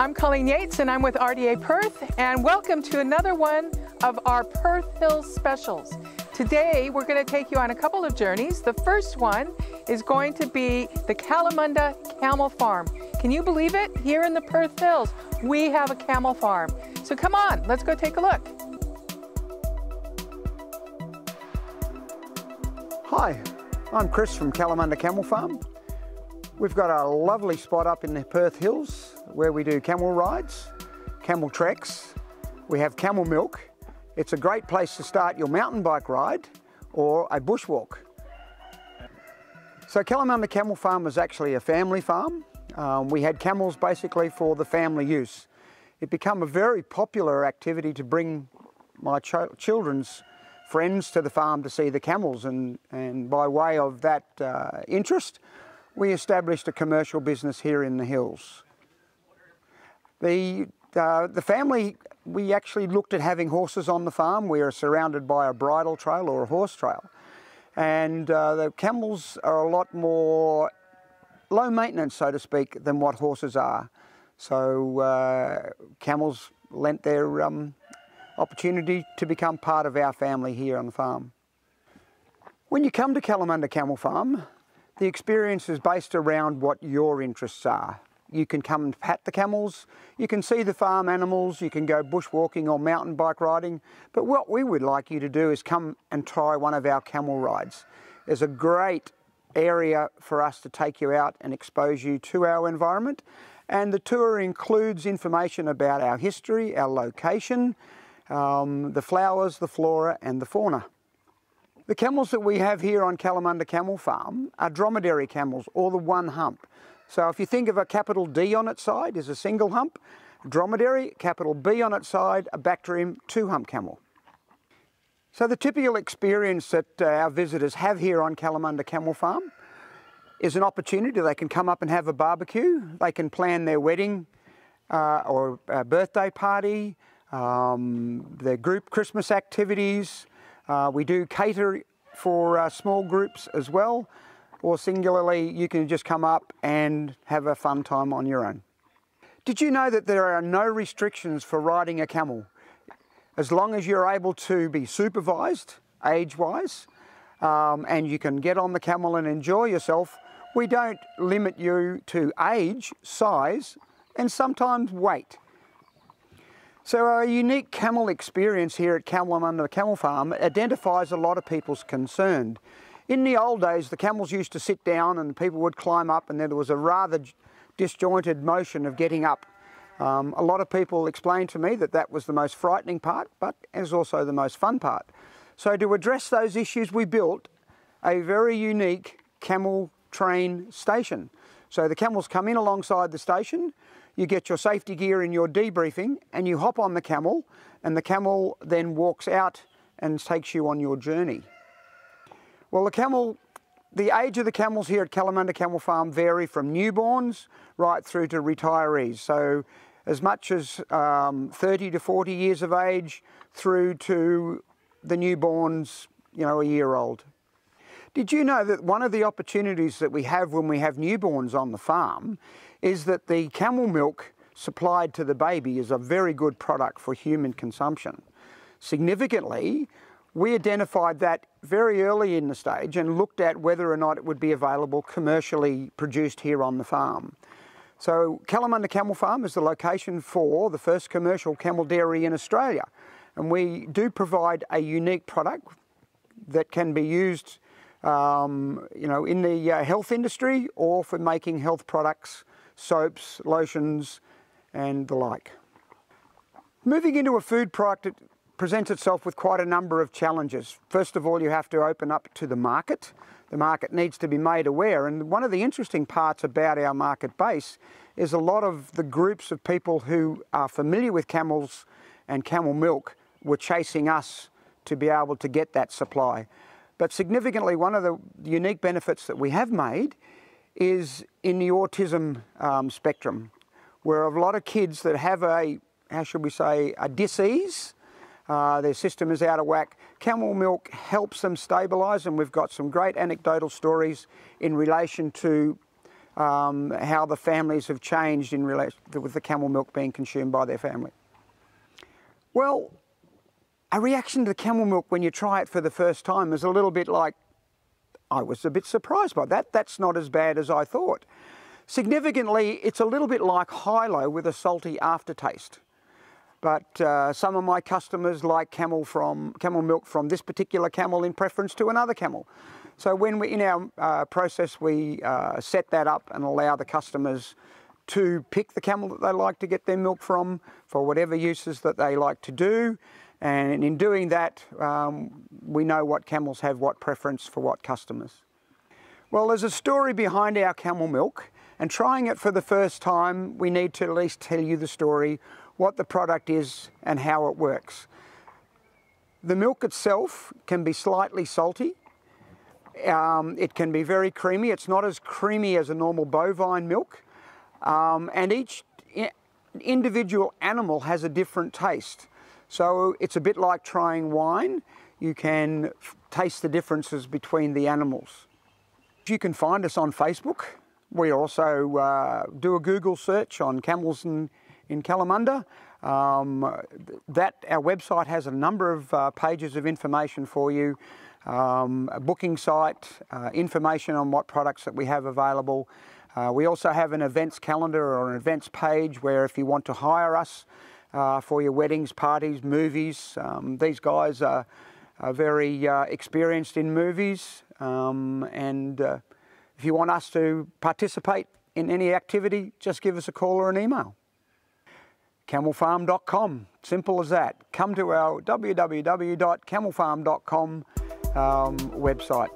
I'm Colleen Yates and I'm with RDA Perth and welcome to another one of our Perth Hills specials. Today we're going to take you on a couple of journeys. The first one is going to be the Kalamunda Camel Farm. Can you believe it? Here in the Perth Hills, we have a camel farm. So come on, let's go take a look. Hi, I'm Chris from Kalamunda Camel Farm. We've got a lovely spot up in the Perth Hills where we do camel rides, camel treks, we have camel milk. It's a great place to start your mountain bike ride or a bushwalk. So Kalamunda Camel Farm is actually a family farm. Um, we had camels basically for the family use. It became a very popular activity to bring my ch children's friends to the farm to see the camels and, and by way of that uh, interest we established a commercial business here in the hills. The, uh, the family, we actually looked at having horses on the farm. We are surrounded by a bridle trail or a horse trail. And uh, the camels are a lot more low maintenance, so to speak, than what horses are. So uh, camels lent their um, opportunity to become part of our family here on the farm. When you come to Kalamunda Camel Farm, the experience is based around what your interests are. You can come and pat the camels, you can see the farm animals, you can go bushwalking or mountain bike riding, but what we would like you to do is come and try one of our camel rides. There's a great area for us to take you out and expose you to our environment and the tour includes information about our history, our location, um, the flowers, the flora and the fauna. The camels that we have here on Kalamunda Camel Farm are dromedary camels or the one hump. So if you think of a capital D on its side is a single hump, dromedary, capital B on its side, a Bactrian two hump camel. So the typical experience that uh, our visitors have here on Kalamunda Camel Farm is an opportunity. They can come up and have a barbecue. They can plan their wedding uh, or birthday party, um, their group Christmas activities. Uh, we do cater for uh, small groups as well or singularly you can just come up and have a fun time on your own. Did you know that there are no restrictions for riding a camel? As long as you're able to be supervised, age-wise, um, and you can get on the camel and enjoy yourself, we don't limit you to age, size, and sometimes weight. So our unique camel experience here at Camel Kalamunda Camel Farm identifies a lot of people's concern. In the old days, the camels used to sit down and people would climb up and then there was a rather disjointed motion of getting up. Um, a lot of people explained to me that that was the most frightening part, but was also the most fun part. So to address those issues, we built a very unique camel train station. So the camels come in alongside the station, you get your safety gear in your debriefing, and you hop on the camel, and the camel then walks out and takes you on your journey. Well, the camel, the age of the camels here at Kalamunda Camel Farm vary from newborns right through to retirees. So as much as um, 30 to 40 years of age through to the newborns, you know, a year old. Did you know that one of the opportunities that we have when we have newborns on the farm is that the camel milk supplied to the baby is a very good product for human consumption. Significantly, we identified that very early in the stage and looked at whether or not it would be available commercially produced here on the farm. So Kalamunda Camel Farm is the location for the first commercial camel dairy in Australia. And we do provide a unique product that can be used um, you know, in the uh, health industry or for making health products, soaps, lotions and the like. Moving into a food product presents itself with quite a number of challenges. First of all, you have to open up to the market. The market needs to be made aware. And one of the interesting parts about our market base is a lot of the groups of people who are familiar with camels and camel milk were chasing us to be able to get that supply. But significantly, one of the unique benefits that we have made is in the autism um, spectrum, where a lot of kids that have a, how should we say, a disease, uh, their system is out of whack. Camel milk helps them stabilise and we've got some great anecdotal stories in relation to um, how the families have changed in relation with the camel milk being consumed by their family. Well, a reaction to the camel milk when you try it for the first time is a little bit like, I was a bit surprised by that. That's not as bad as I thought. Significantly, it's a little bit like Hilo with a salty aftertaste. But uh, some of my customers like camel from camel milk from this particular camel in preference to another camel. So when we're in our uh, process we uh, set that up and allow the customers to pick the camel that they like to get their milk from for whatever uses that they like to do. And in doing that, um, we know what camels have what preference for what customers. Well, there's a story behind our camel milk, and trying it for the first time, we need to at least tell you the story, what the product is, and how it works. The milk itself can be slightly salty. Um, it can be very creamy. It's not as creamy as a normal bovine milk. Um, and each individual animal has a different taste. So it's a bit like trying wine. You can taste the differences between the animals. You can find us on Facebook. We also uh, do a Google search on camels in, in Kalamunda. Um, that our website has a number of uh, pages of information for you, um, a booking site, uh, information on what products that we have available. Uh, we also have an events calendar or an events page where if you want to hire us, uh, for your weddings, parties, movies. Um, these guys are, are very uh, experienced in movies um, and uh, if you want us to participate in any activity, just give us a call or an email. Camelfarm.com, simple as that. Come to our www.camelfarm.com um, website.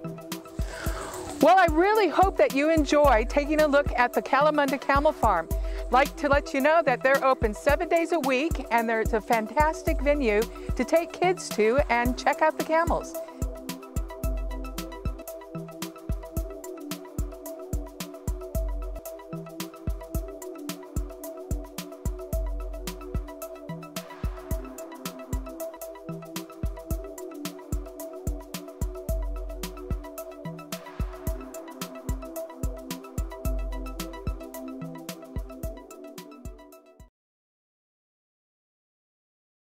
Well, I really hope that you enjoy taking a look at the Kalamunda Camel Farm like to let you know that they're open seven days a week and there's a fantastic venue to take kids to and check out the camels.